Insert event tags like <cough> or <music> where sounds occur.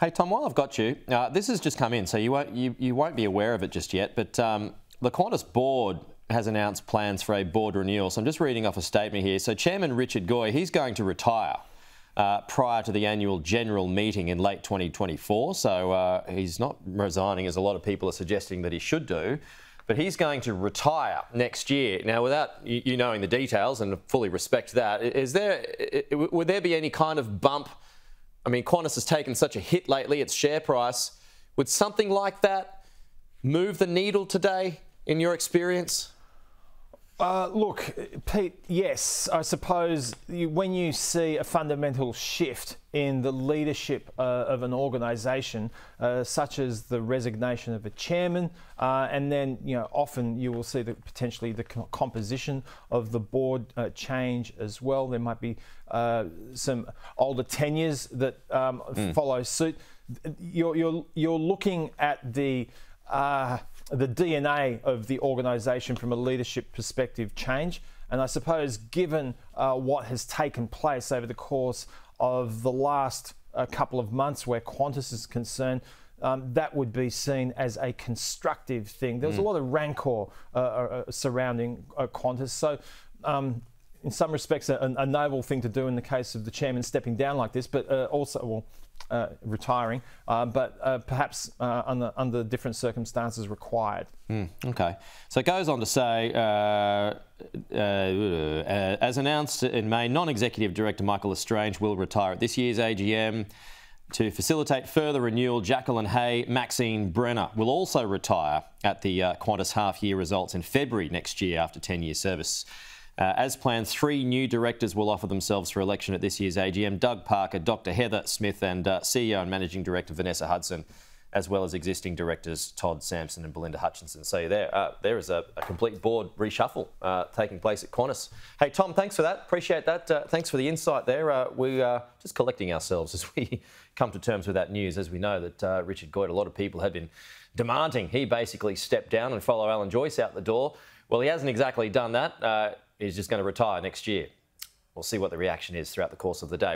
Hey Tom, while I've got you, uh, this has just come in, so you won't you, you won't be aware of it just yet. But um, the Qantas board has announced plans for a board renewal. So I'm just reading off a statement here. So Chairman Richard Goyder, he's going to retire. Uh, prior to the annual general meeting in late 2024. So uh, he's not resigning, as a lot of people are suggesting that he should do, but he's going to retire next year. Now, without you, knowing the details, and fully respect that, is there would there be any kind of bump? I mean, Qantas has taken such a hit lately; its share price. Would something like that move the needle today, in your experience? Uh, look, Pete, yes, I suppose you, when you see a fundamental shift in the leadership uh, of an organisation, uh, such as the resignation of a chairman, uh, and then you know often you will see that potentially the composition of the board uh, change as well. There might be uh, some older tenures that um, mm. follow suit. You're, you're, you're looking at the uh, the DNA of the organisation from a leadership perspective change. And I suppose, given uh, what has taken place over the course of the last uh, couple of months where Qantas is concerned, um, that would be seen as a constructive thing. There was mm. a lot of rancor uh, uh, uh surrounding uh, Qantas. So, um, in some respects, a, a, noble thing to do in the case of the chairman stepping down like this, but also, well, uh, retiring, uh, but uh, perhaps uh, under, under, different circumstances required. Mm, okay. So it goes on to say, uh, uh, as announced in May, non-executive director Michael L'Estrange will retire at this year's AGM. To facilitate further renewal, Jacqueline Hey, Maxine Brenner will also retire at the Qantas half-year results in February next year after 10 years service. Uh, as planned, three new directors will offer themselves for election at this year's AGM Doug Parker, Dr. Heather Smith, and uh, CEO and Managing Director Vanessa Hudson, as well as existing directors Todd Sampson and Belinda Hutchinson. So there, uh, there is a, a, complete board reshuffle uh, taking place at Qantas. Hey, Tom, thanks for that. Appreciate that. Uh, thanks for the insight there. Uh, we are just collecting ourselves as <laughs> we come to terms with that news. As we know that Richard Goyder, a lot of people have been demanding he basically step down and follow Alan Joyce out the door. Well, he hasn't exactly done that is just going to retire next year. We'll see what the reaction is throughout the course of the day.